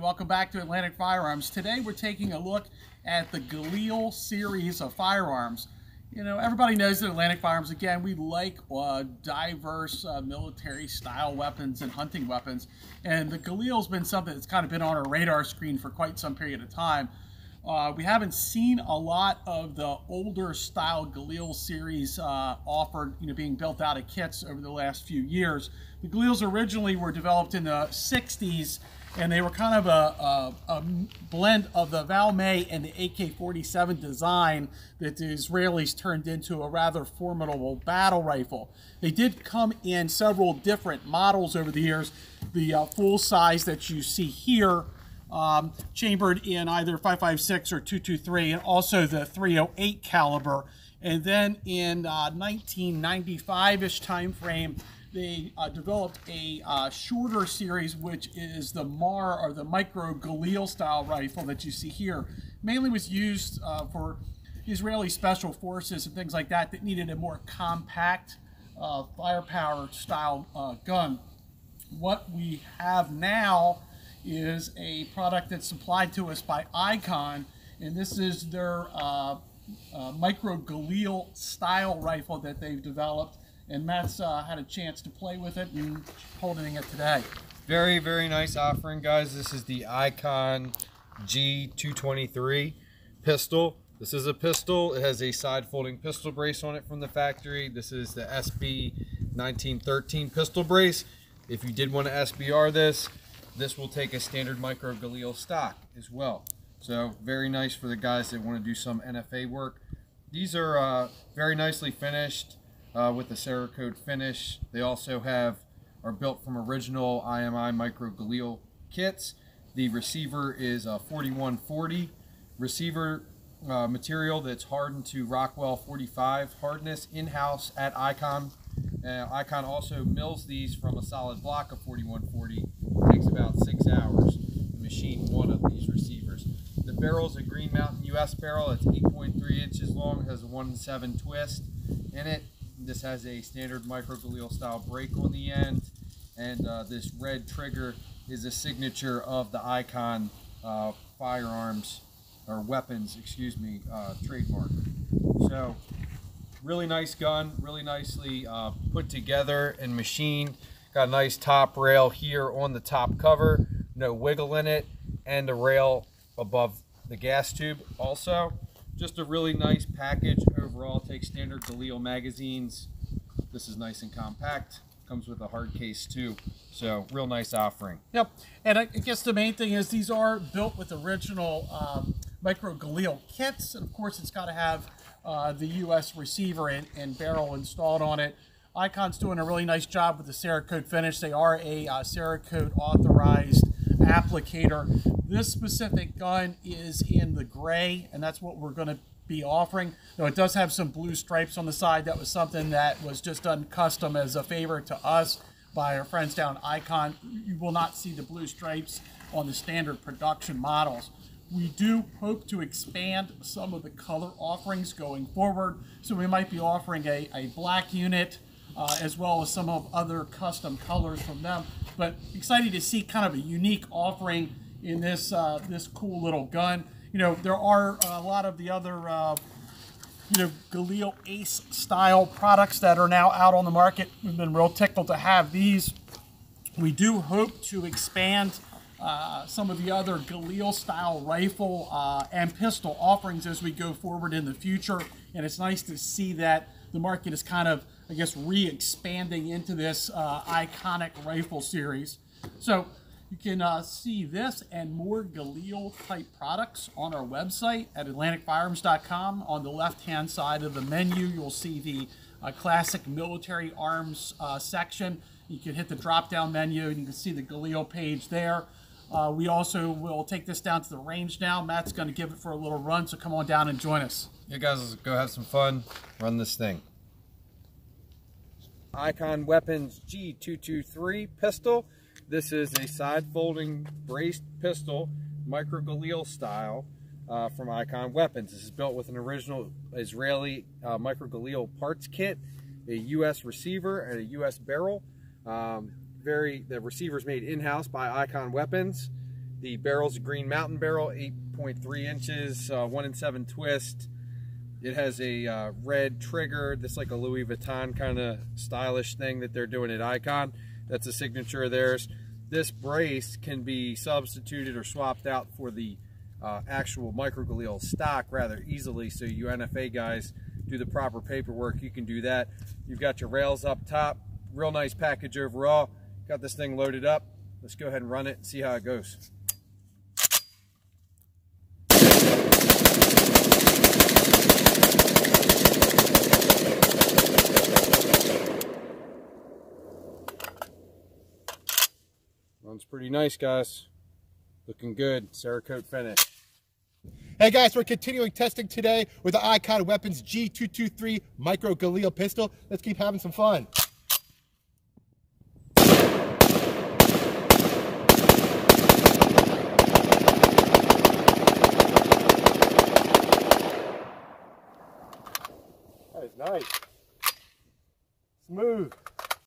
Welcome back to Atlantic Firearms. Today we're taking a look at the Galil series of firearms. You know, everybody knows that Atlantic Firearms, again, we like uh, diverse uh, military style weapons and hunting weapons. And the Galil's been something that's kind of been on our radar screen for quite some period of time. Uh, we haven't seen a lot of the older style Galil series uh, offered, you know, being built out of kits over the last few years. The Galils originally were developed in the 60s and they were kind of a, a, a blend of the Valmet and the AK-47 design that the Israelis turned into a rather formidable battle rifle. They did come in several different models over the years. The uh, full size that you see here um, chambered in either 5.56 or 223, and also the 308 caliber. And then in uh, 1995-ish time frame, they uh, developed a uh, shorter series, which is the MAR or the Micro Galil style rifle that you see here. Mainly was used uh, for Israeli special forces and things like that that needed a more compact uh, firepower style uh, gun. What we have now is a product that's supplied to us by Icon, and this is their uh, uh, Micro Galil style rifle that they've developed. And Matt's uh, had a chance to play with it and holding it today. Very, very nice offering, guys. This is the Icon G223 pistol. This is a pistol. It has a side folding pistol brace on it from the factory. This is the SB 1913 pistol brace. If you did want to SBR this, this will take a standard micro Galil stock as well. So very nice for the guys that want to do some NFA work. These are uh, very nicely finished uh, with the Cerakote finish. They also have are built from original IMI micro Galil kits. The receiver is a 4140 receiver uh, material that's hardened to Rockwell 45 hardness in-house at Icon. Uh, Icon also mills these from a solid block of 4140 takes about six hours to machine one of these receivers. The barrel is a Green Mountain US barrel. It's 8.3 inches long, has a 1-7 twist in it. This has a standard micro Galil style brake on the end, and uh, this red trigger is a signature of the Icon uh, firearms, or weapons, excuse me, uh, trademark. So, really nice gun, really nicely uh, put together and machined. Got a nice top rail here on the top cover, no wiggle in it, and a rail above the gas tube also. Just a really nice package overall. Takes standard Galil magazines. This is nice and compact. Comes with a hard case too. So real nice offering. Yep. And I guess the main thing is these are built with original um, micro Galil kits. And of course it's got to have uh, the US receiver and, and barrel installed on it. Icon's doing a really nice job with the Cerakote finish. They are a uh, Cerakote authorized applicator. This specific gun is in the gray, and that's what we're going to be offering. Though it does have some blue stripes on the side. That was something that was just done custom as a favor to us by our friends down Icon. You will not see the blue stripes on the standard production models. We do hope to expand some of the color offerings going forward. So we might be offering a, a black unit, uh, as well as some of other custom colors from them. But excited to see kind of a unique offering in this uh, this cool little gun. You know, there are a lot of the other uh, you know Galil Ace style products that are now out on the market. We've been real tickled to have these. We do hope to expand uh, some of the other Galil style rifle uh, and pistol offerings as we go forward in the future. And it's nice to see that the market is kind of I guess, re-expanding into this uh, iconic rifle series. So you can uh, see this and more Galil type products on our website at atlanticfirearms.com. On the left-hand side of the menu, you'll see the uh, classic military arms uh, section. You can hit the drop-down menu and you can see the Galil page there. Uh, we also will take this down to the range now. Matt's going to give it for a little run, so come on down and join us. Yeah, guys, let's go have some fun. Run this thing. Icon Weapons G223 pistol. This is a side folding braced pistol, micro Galil style uh, from Icon Weapons. This is built with an original Israeli uh, micro Galil parts kit, a US receiver and a US barrel. Um, very, the receiver is made in-house by Icon Weapons The barrel's a Green Mountain barrel, 8.3 inches, uh, 1 in 7 twist. It has a uh, red trigger. That's like a Louis Vuitton kind of stylish thing that they're doing at Icon. That's a signature of theirs. This brace can be substituted or swapped out for the uh, actual microgalil stock rather easily. So you NFA guys do the proper paperwork, you can do that. You've got your rails up top. Real nice package overall. Got this thing loaded up. Let's go ahead and run it and see how it goes. Pretty nice, guys. Looking good. Cerakote finish. Hey guys, we're continuing testing today with the Icon Weapons G223 Micro Galil pistol. Let's keep having some fun. That is nice. Smooth.